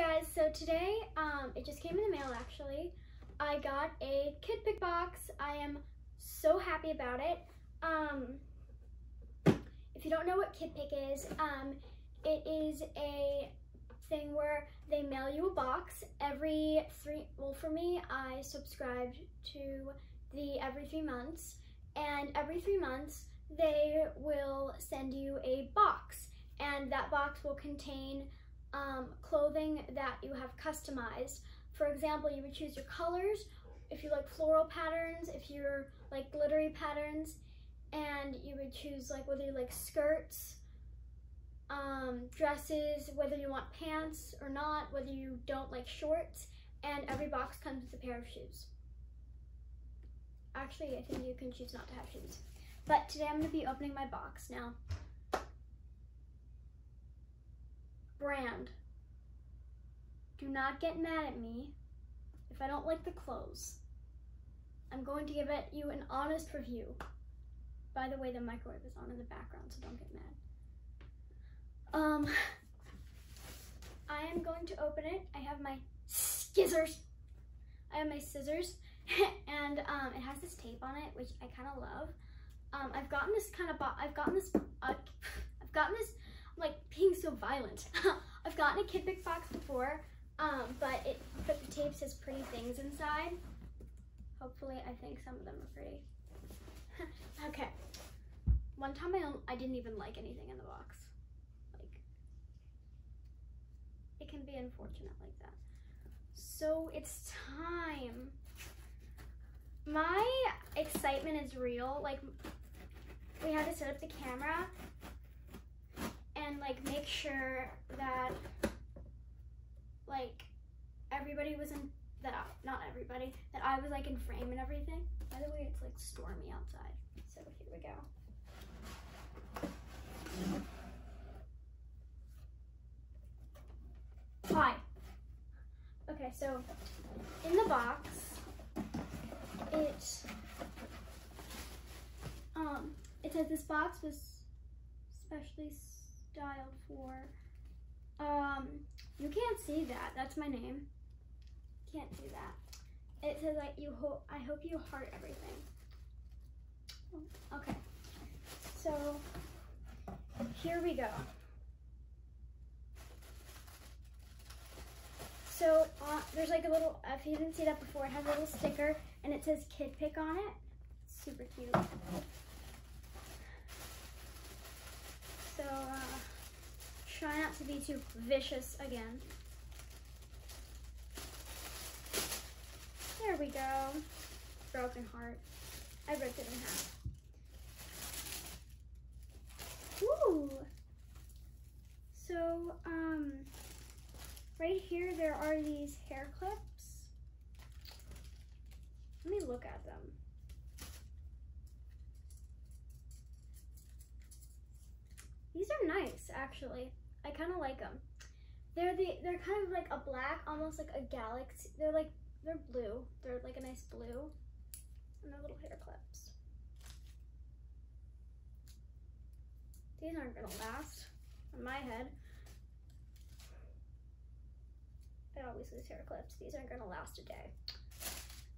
guys, so today, um, it just came in the mail actually. I got a Kidpik box. I am so happy about it. Um, if you don't know what Kidpik is, um, it is a thing where they mail you a box every three, well for me, I subscribed to the every three months, and every three months, they will send you a box, and that box will contain um, clothing that you have customized. For example, you would choose your colors, if you like floral patterns, if you're like glittery patterns, and you would choose like whether you like skirts, um, dresses, whether you want pants or not, whether you don't like shorts, and every box comes with a pair of shoes. Actually, I think you can choose not to have shoes. But today I'm going to be opening my box. Now, brand. Do not get mad at me if I don't like the clothes. I'm going to give it you an honest review. By the way, the microwave is on in the background, so don't get mad. Um, I am going to open it. I have my scissors. I have my scissors, and um, it has this tape on it, which I kind of love. Um, I've gotten this kind of, I've gotten this, uh, I've gotten this so violent. I've gotten a Kidpik box before, um, but it but the tape says pretty things inside. Hopefully, I think some of them are pretty. okay. One time I, I didn't even like anything in the box. Like, it can be unfortunate like that. So it's time. My excitement is real. Like, we had to set up the camera and like make sure that like everybody was in that not everybody that I was like in frame and everything. By the way, it's like stormy outside, so here we go. Hi. Okay, so in the box, it um it says this box was specially styled for. Um, you can't see that. That's my name. Can't do that. It says like you hope. I hope you heart everything. Okay. So here we go. So uh, there's like a little, if you didn't see that before, it has a little sticker and it says Kidpik on it. Super cute. So uh, try not to be too vicious again. There we go. Broken heart. I ripped it in half. Ooh. So, um, right here there are these hair clips. Let me look at them. These are nice, actually. I kind of like them. They're the they're kind of like a black, almost like a galaxy. They're like they're blue. They're like a nice blue, and they're little hair clips. These aren't gonna last on my head. I always lose hair clips. These aren't gonna last a day.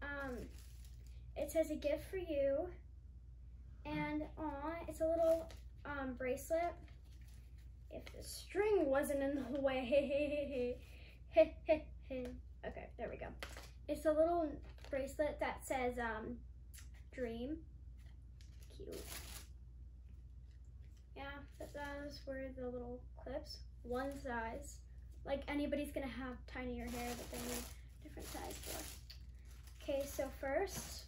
Um, it says a gift for you, and on it's a little um, bracelet. If the string wasn't in the way. okay, there we go. It's a little bracelet that says um, dream. Cute. Yeah, those were the little clips. One size. Like anybody's gonna have tinier hair that they need different size for. Okay, so first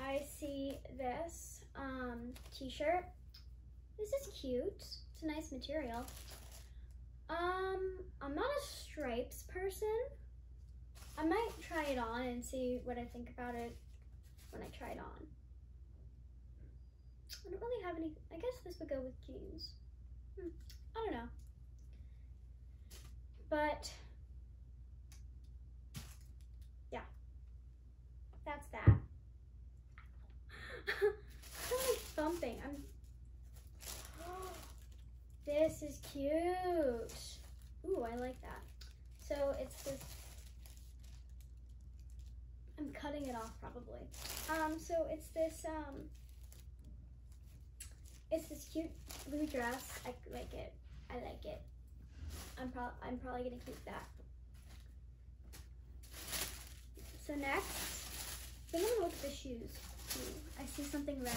I see this um, t-shirt. This is cute. A nice material. Um, I'm not a stripes person. I might try it on and see what I think about it when I try it on. I don't really have any, I guess this would go with jeans. Hmm, I don't know. But, yeah, that's that. I'm like thumping. I'm. this is cute. Ooh, I like that. So it's this. I'm cutting it off probably. Um, so it's this um. It's this cute blue dress. I like it. I like it. I'm probably I'm probably gonna keep that. So next, I'm gonna look at the shoes. I see something red.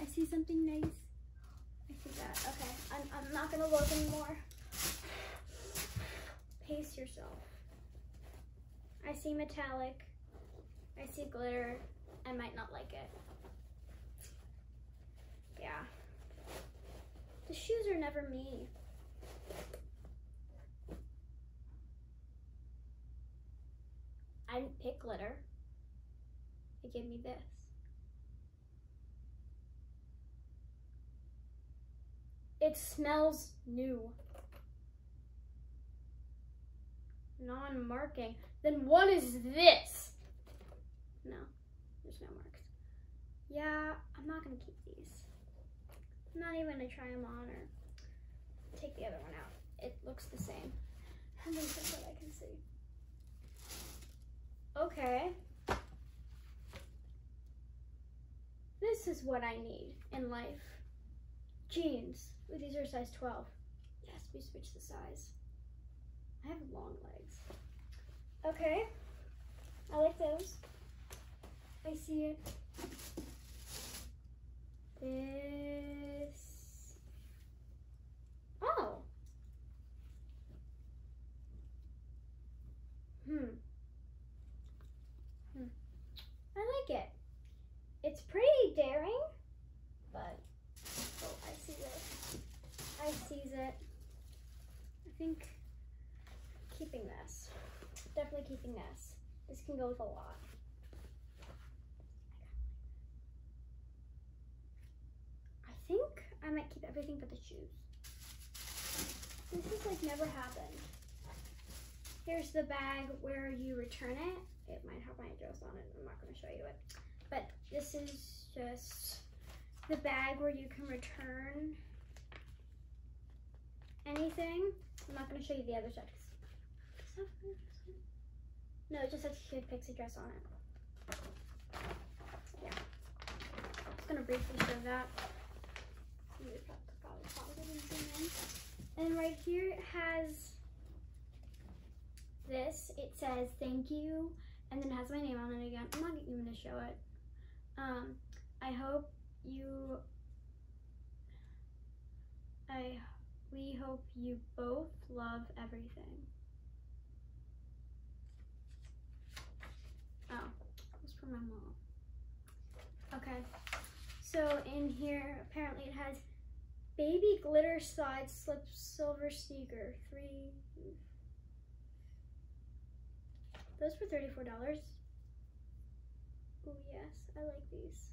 I see something nice. I see that. Okay, I'm, I'm not gonna look anymore. Pace yourself. I see metallic. I see glitter. I might not like it. Yeah. The shoes are never me. I didn't pick glitter. They gave me this. It smells new. Non-marking. Then what is this? No, there's no marks. Yeah, I'm not gonna keep these. I'm not even gonna try them on or take the other one out. It looks the same. At least that's what I can see. Okay. This is what I need in life. Jeans. Ooh, these are size 12. Yes, we switch the size. I have long legs. Okay. I like those. I see it. This. Oh. Hmm. Hmm. I like it. It's pretty daring, but oh, I see it. I sees it. I think keeping this. Definitely keeping this. This can go with a lot. I think I might keep everything but the shoes. This has like never happened. Here's the bag where you return it. It might have my address on it. I'm not going to show you it. But this is just the bag where you can return anything. I'm not going to show you the other side. No, it just has a Kidpik's address on it. Yeah. I'm just going to briefly show that. And right here it has this. It says thank you, and then it has my name on it again. I'm not even to show it. Um, I hope you, I, we hope you both love everything. Oh, it's for my mom. Okay, so in here, apparently it has baby glitter side slip silver sneaker. Three, those were $34. Oh yes, I like these.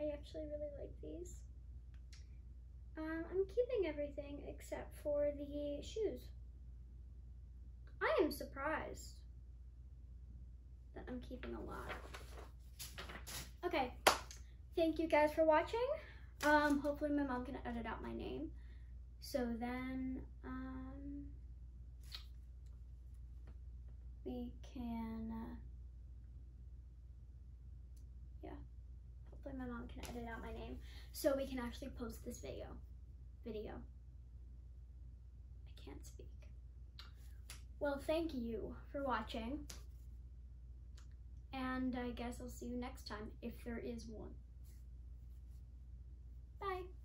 I actually really like these. Um, I'm keeping everything except for the shoes. I am surprised that I'm keeping a lot. Okay, thank you guys for watching. Um, hopefully my mom can edit out my name. So then, um, we can, uh, yeah, hopefully my mom can edit out my name so we can actually post this video, video. I can't speak. Well, thank you for watching. And I guess I'll see you next time if there is one. Bye.